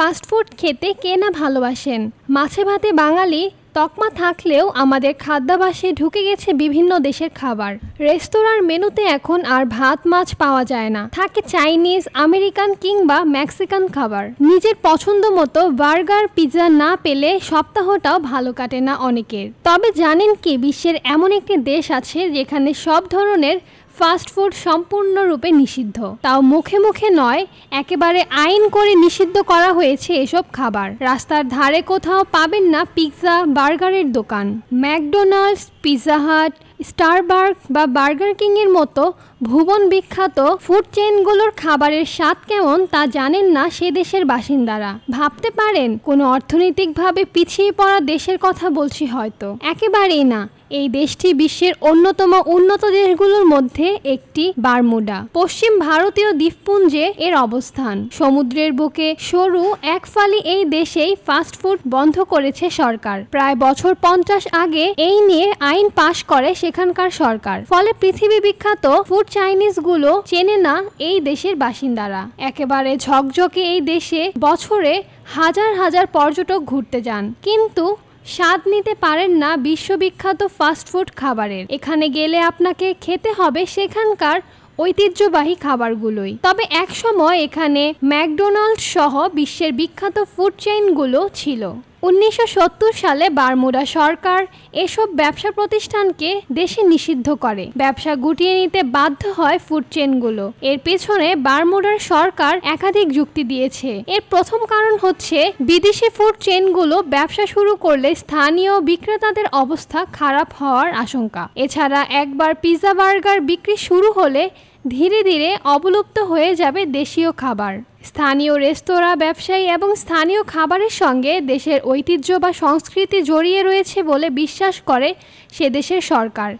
Fast food খেতে কে না ভালোবাসেন? মাছে ভাতে বাঙালি, তকমা থাকলেও আমাদের খাদ্যাভাসে ঢুকে গেছে বিভিন্ন দেশের খাবার। রেস্তোরাঁর মেনুতে এখন আর ভাত, মাছ পাওয়া যায় না। থাকে চাইনিজ, আমেরিকান কিংবা মেক্সিকান খাবার। নিজের পছন্দ মতো বার্গার, পিৎজা না পেলে সপ্তাহটাও ভালো কাটে না অনেকের। তবে জানেন কি, বিশ্বের এমন একটি দেশ আছে যেখানে সব ধরনের ফাস্টফুড সম্পূর্ণরূপে নিষিদ্ধ। তাও মুখে মুখে নয়, একেবারে আইন করে নিষিদ্ধ করা হয়েছে এসব খাবার। রাস্তার ধারে কোথাও পাবেন না পিৎজা, বার্গারের দোকান। ম্যাকডোনাল্ডস, পিৎজা হাট, স্টারবার্গ বা বার্গার কিংয়ের মতো ভুবন বিখ্যাত ফুড চেইনগুলোর খাবারের স্বাদ কেমন তা জানেন না সে দেশের বাসিন্দারা। ভাবতে পারেন, কোনো অর্থনৈতিকভাবে পিছিয়ে পড়া দেশের কথা বলছি হয়তো। একেবারেই না। এই দেশটি বিশ্বের অন্যতম উন্নত দেশগুলোর মধ্যে একটি বারমুডা। পশ্চিম ভারতীয় দ্বীপপুঞ্জে এর অবস্থান। সমুদ্রের বুকে সরু এক ফালি এই দেশেই ফাস্টফুড বন্ধ করেছে সরকার। প্রায় বছর পঞ্চাশ আগে এই নিয়ে আইন পাশ করে সেখানকার সরকার। ফলে পৃথিবী বিখ্যাত ফুড চাইনিজগুলো চেনে না এই দেশের বাসিন্দারা। একেবারে ঝকঝকে এই দেশে বছরে হাজার হাজার পর্যটক ঘুরতে যান। কিন্তু স্বাদ নিতে পারেন না বিশ্ববিখ্যাত ফাস্টফুড খাবারের। এখানে গেলে আপনাকে খেতে হবে সেখানকার ঐতিহ্যবাহী খাবারগুলোই। তবে একসময় এখানে ম্যাকডোনাল্ড সহ বিশ্বের বিখ্যাত ফুড চেইনগুলো ছিল। উনিশশো সত্তর সালে বারমুডা সরকার এসব ব্যবসা প্রতিষ্ঠানকে দেশে নিষিদ্ধ করে। ব্যবসা গুটিয়ে নিতে বাধ্য হয় ফুড চেনগুলো এর পেছনে বারমুডার সরকার একাধিক যুক্তি দিয়েছে। এর প্রথম কারণ হচ্ছে, বিদেশি ফুড চেনগুলো ব্যবসা শুরু করলে স্থানীয় বিক্রেতাদের অবস্থা খারাপ হওয়ার আশঙ্কা। এছাড়া একবার পিৎজা বার্গার বিক্রি শুরু হলে ধীরে ধীরে অবলুপ্ত হয়ে যাবে দেশীয় খাবার। স্থানীয় রেস্তোরাঁ, ব্যবসায়ী এবং স্থানীয় খাবারের সঙ্গে দেশের ঐতিহ্য বা সংস্কৃতি জড়িয়ে রয়েছে বলে বিশ্বাস করে সে দেশের সরকার।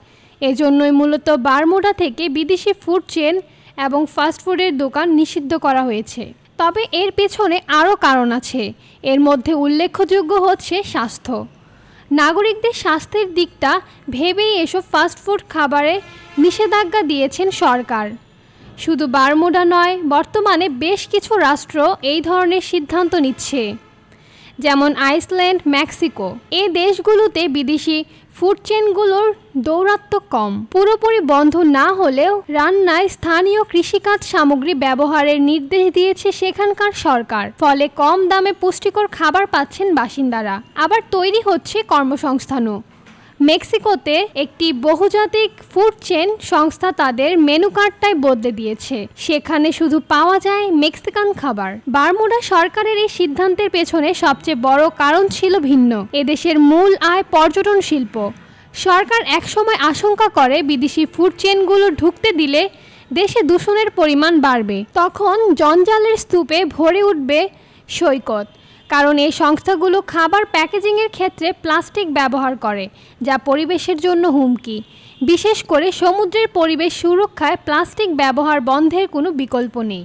এজন্যই মূলত বারমুডা থেকে বিদেশি ফুড চেন এবং ফাস্টফুডের দোকান নিষিদ্ধ করা হয়েছে। তবে এর পেছনে আরও কারণ আছে। এর মধ্যে উল্লেখযোগ্য হচ্ছে স্বাস্থ্য। নাগরিকদের স্বাস্থ্যের দিকটা ভেবেই এসব ফাস্টফুড খাবারে নিষেধাজ্ঞা দিয়েছেন সরকার। শুধু বারমুডা নয়, বর্তমানে বেশ কিছু রাষ্ট্র এই ধরনের সিদ্ধান্ত নিচ্ছে। যেমন আইসল্যান্ড, মেক্সিকো। এই দেশগুলোতে বিদেশি ফুড চেনগুলোর দৌরাত্ম্য কম। পুরোপুরি বন্ধ না হলেও রান্নায় স্থানীয় কৃষিকাজ সামগ্রী ব্যবহারের নির্দেশ দিয়েছে সেখানকার সরকার। ফলে কম দামে পুষ্টিকর খাবার পাচ্ছেন বাসিন্দারা। আবার তৈরি হচ্ছে কর্মসংস্থানও। মেক্সিকোতে একটি বহুজাতিক ফুড চেন সংস্থা তাদের মেনু কার্ডটাই বদলে দিয়েছে। সেখানে শুধু পাওয়া যায় মেক্সিকান খাবার। বারমুডা সরকারের এই সিদ্ধান্তের পেছনে সবচেয়ে বড় কারণ ছিল ভিন্ন। এদেশের মূল আয় পর্যটন শিল্প। সরকার একসময় আশঙ্কা করে বিদেশি ফুড চেনগুলো ঢুকতে দিলে দেশে দূষণের পরিমাণ বাড়বে। তখন জঞ্জালের স্তূপে ভরে উঠবে সৈকত। কারণ এই সংস্থাগুলো খাবার প্যাকেজিংয়ের ক্ষেত্রে প্লাস্টিক ব্যবহার করে, যা পরিবেশের জন্য হুমকি। বিশেষ করে সমুদ্রের পরিবেশ সুরক্ষায় প্লাস্টিক ব্যবহার বন্ধের কোনো বিকল্প নেই।